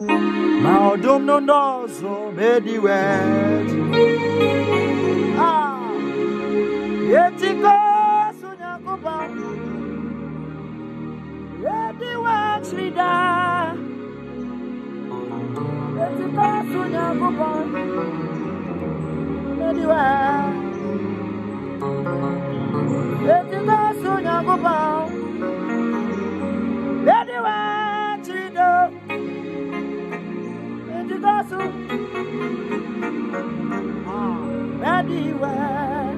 Maodum no nozo medi wet. Ah, yetiko sunya kuba. Ready wet rida. Yetiko sunya kuba. Ready wet. Yetiko sunya kuba. Anywhere.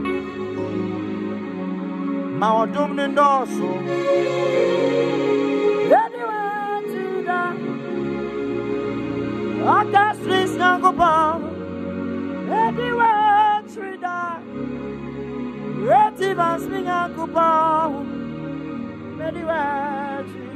Maodum nindoso. Anywhere to the Orchestras Nangopam. Anywhere to the Relative and swing Nangopam. Anywhere to La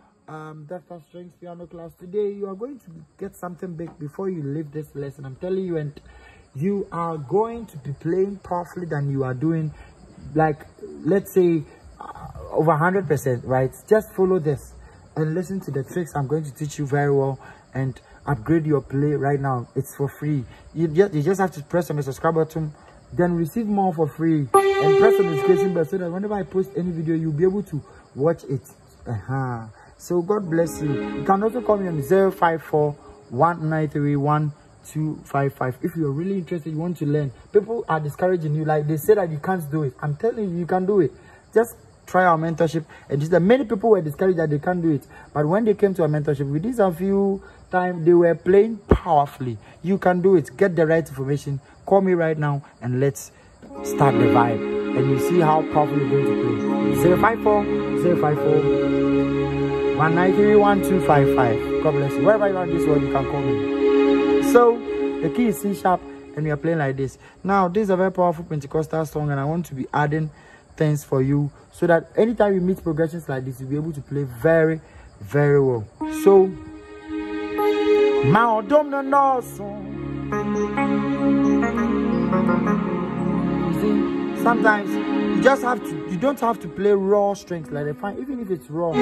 um Deaf and Strings piano class. Today you are going to get something big before you leave this lesson. I'm telling you, and you are going to be playing powerfully than you are doing, like let's say uh, over hundred percent. Right? Just follow this and listen to the tricks I'm going to teach you very well and upgrade your play right now. It's for free. You just you just have to press on the subscribe button, then receive more for free and press on the notification bell so that whenever I post any video, you'll be able to watch it. Uh-huh. So God bless you. You can also call me on 054 1255 if you're really interested, you want to learn. People are discouraging you, like they say that you can't do it. I'm telling you, you can do it. Just try our mentorship. And just that many people were discouraged that they can't do it. But when they came to our mentorship, with this a few time they were playing powerfully. You can do it. Get the right information. Call me right now and let's start the vibe. And you see how powerful you're going to play. 054 054 1931255. God bless you. Wherever you are in this world, you can call me. So the key is C sharp, and we are playing like this. Now, this is a very powerful Pentecostal song, and I want to be adding things for you so that anytime you meet progressions like this, you'll be able to play very, very well. So, my no no You see, sometimes you just have to you don't have to play raw strings like they find even if it's raw. Like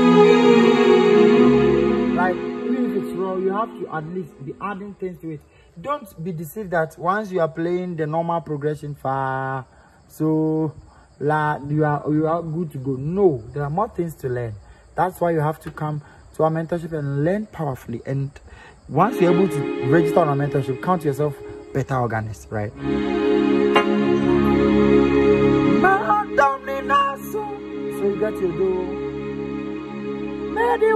even if it's raw you have to at least be adding things to it. Don't be deceived that once you are playing the normal progression far so la you are you are good to go. No there are more things to learn. That's why you have to come to our mentorship and learn powerfully. And once you're able to register on our mentorship count yourself better organist right so you do. Maybe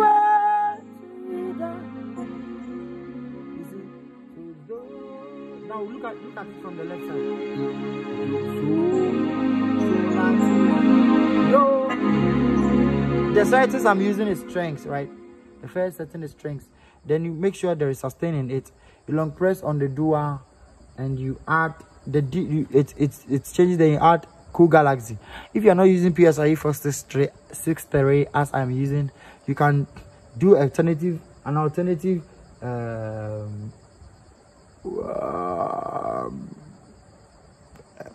Now look at look at it from the left side. The settings I'm using is strengths, right? The first setting is strengths. Then you make sure there is sustain in it. You long press on the dual, and you add the D. You, it it's it's changes. Then you add cool galaxy. If you're not using psie for six three as i'm using you can do alternative an alternative um, um,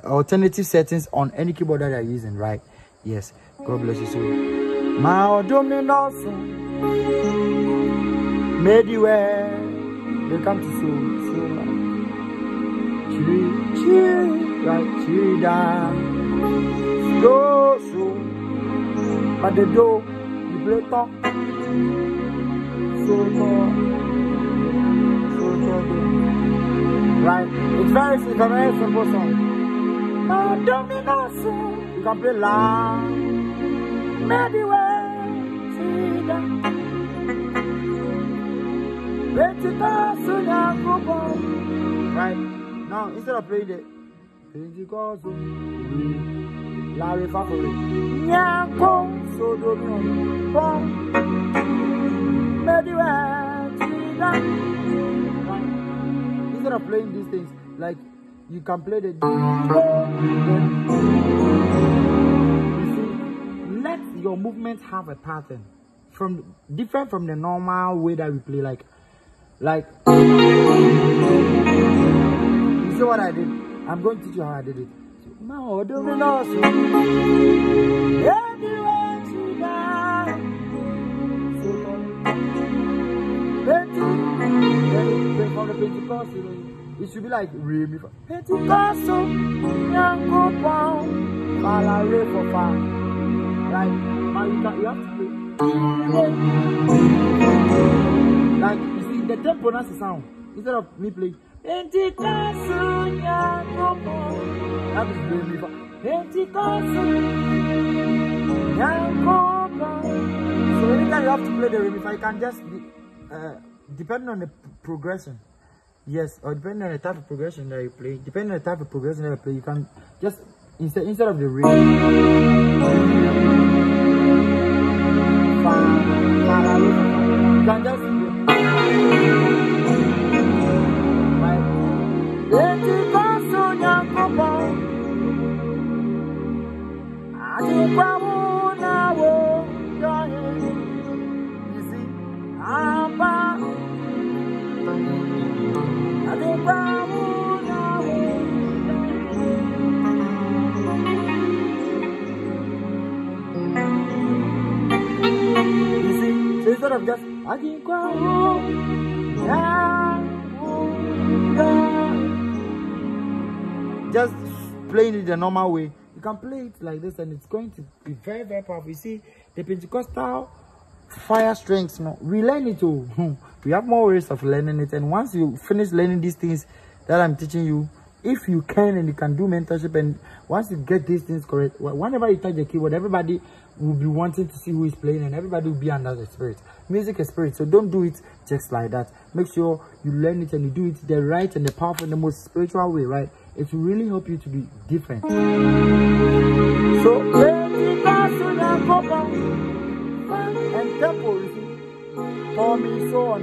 alternative settings on any keyboard that you're using right? Yes. God bless you so my also made you wear. They come to so so cheery cheery right down do so but the do right it's very it's a very simple song. Oh dominaso you can play la maybe Right now, instead of playing it, Pentecost, we La re fa for re. Nyanko so do mi on. Pon. Maybe Instead of playing these things, like you can play the. You see, let your movements have a pattern from different from the normal way that we play. Like, like. You see what I did? I'm going to teach you how I did it. No, do me no. Anywhere to die. Then from the Pentecost, you know, it should be like re mi fa. Pentecost, yango pon, fala re for fa. Right? Now you can you have to play. Like you see, the tempo that's the sound. Instead of me playing Pentecost, yango pon. That is re mi fa. Pentecost, yango pon. So anytime you have to play the mi fa, you can just be, uh, depending on the progression. Yes, or depending on the type of progression that you play, depending on the type of progression that you play, you can just instead instead of the re, fa, fa, la, re, you can just Pentecost, Onyankopon, Adekwamu na wo, yohe. You see, Abba, Adekwamu na wo, You see, so instead of just Adekwamu na just playing it the normal way. You can play it like this, and it's going to be very, very powerful. You see, the Pentecostal fire strength, no, we learn it too. Oh. we have more ways of learning it, and once you finish learning these things that I'm teaching you, if you can and you can do mentorship, and once you get these things correct, whenever you touch the keyboard, everybody will be wanting to see who is playing, and everybody will be under the spirit. Music is spirit, so don't do it just like that. Make sure you learn it and you do it the right and the powerful and the most spiritual way, right? It will really help you to be different. So, and for me, so on.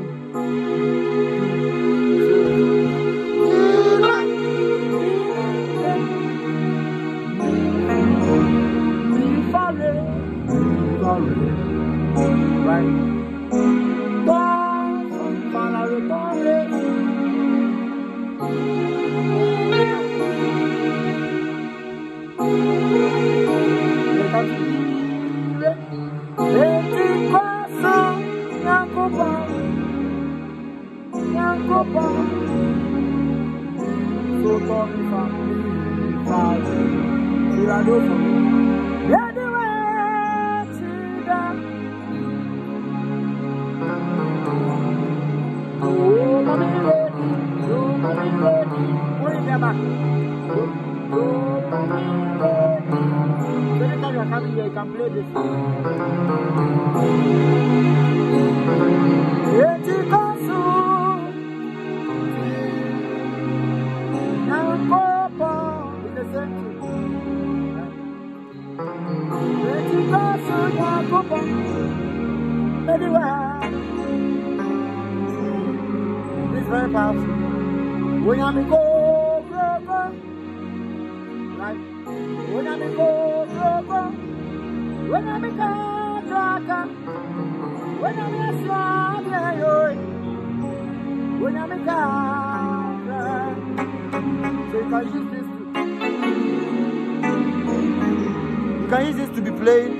Play this. It's very powerful. When I'm go, go, go. Right? When I'm go. So you you can use this to be playing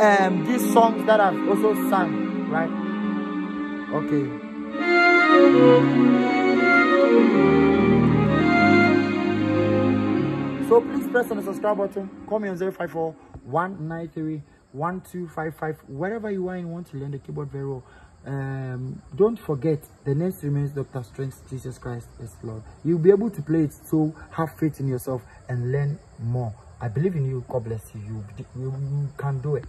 um these songs that I've also sung, right? Okay. So please press on the subscribe button. Call me on 054 193 1255. Wherever you are and want to learn the keyboard very well. Um, don't forget the next remains Dr. Strength Jesus Christ is Lord. You'll be able to play it, so have faith in yourself and learn more. I believe in you. God bless you. You, you, you can do it.